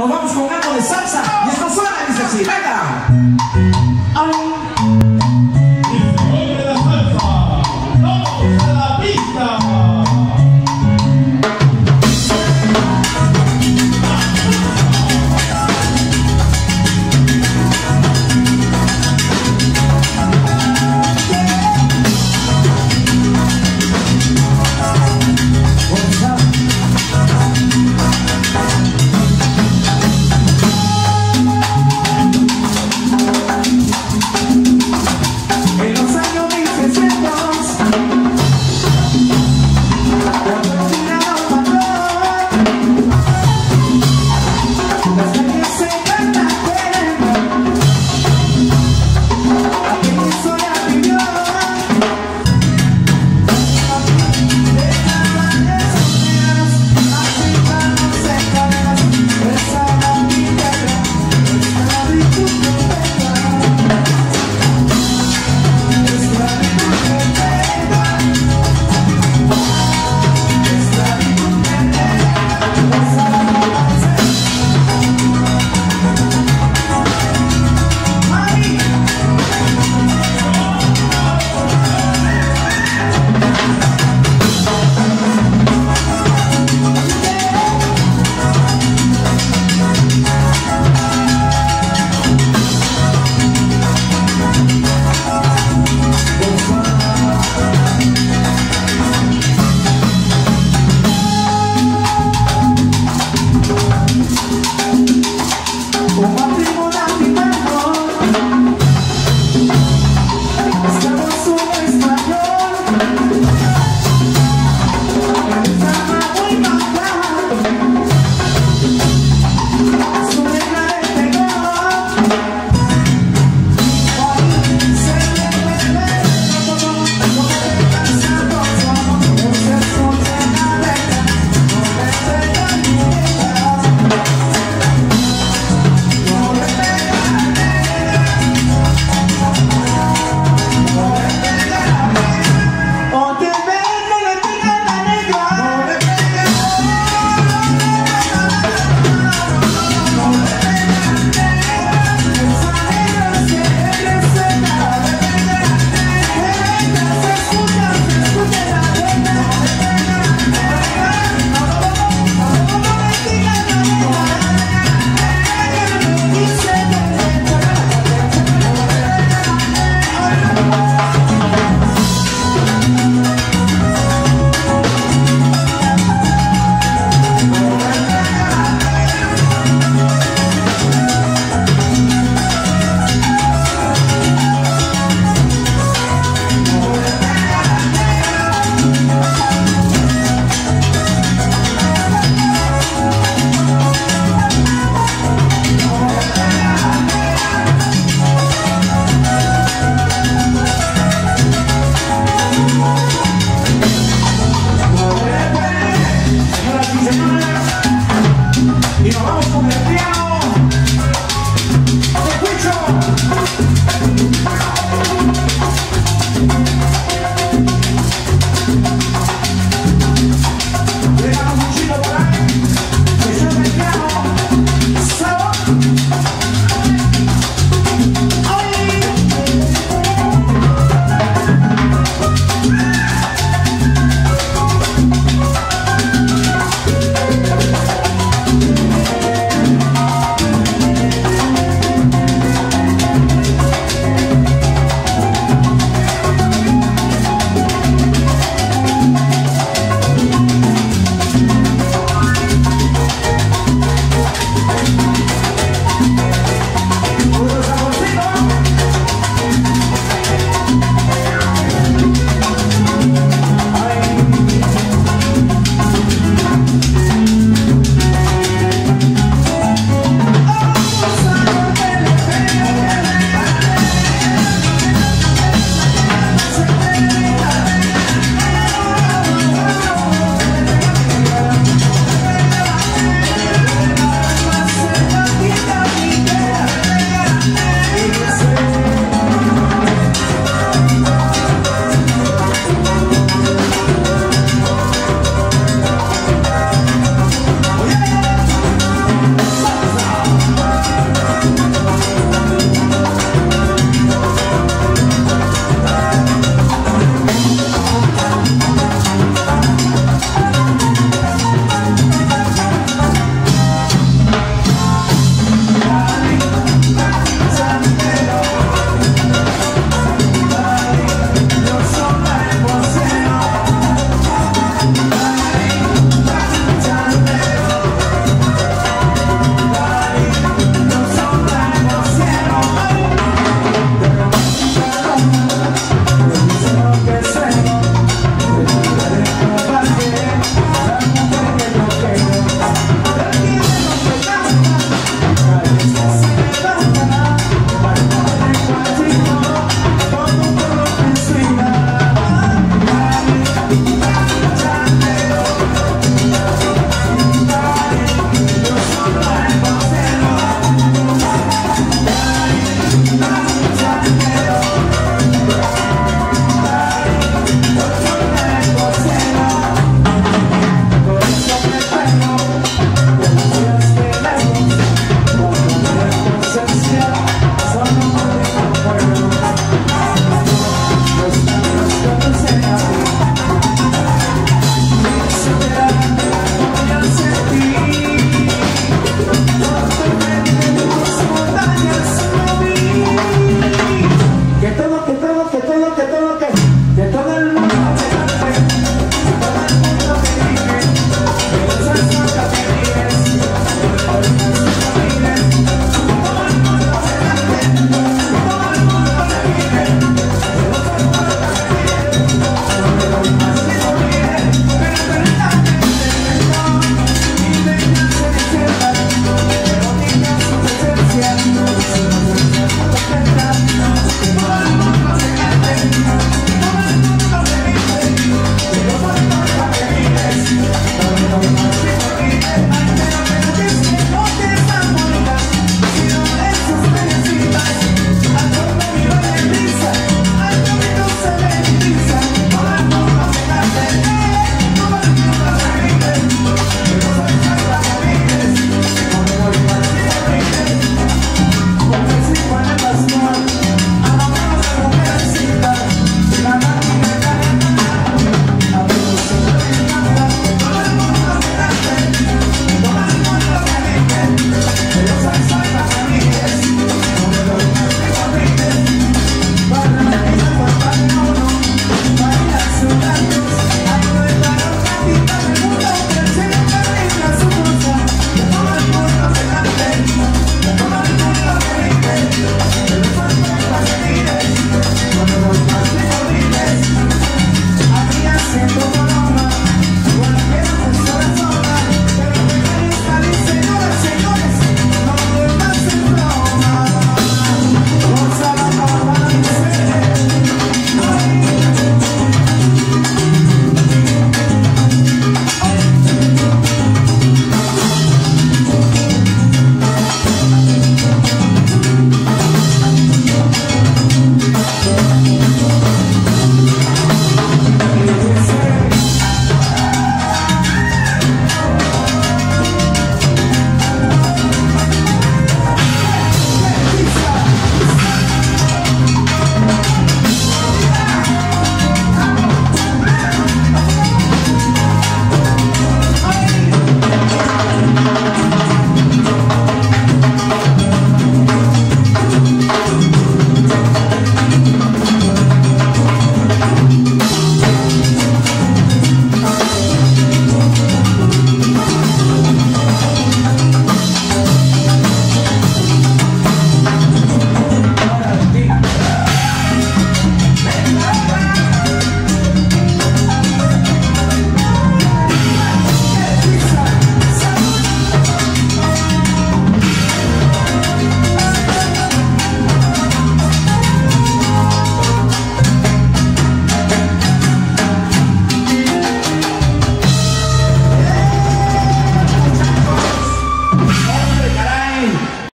nos vamos con algo de salsa. Y esto suena, dice así, venga.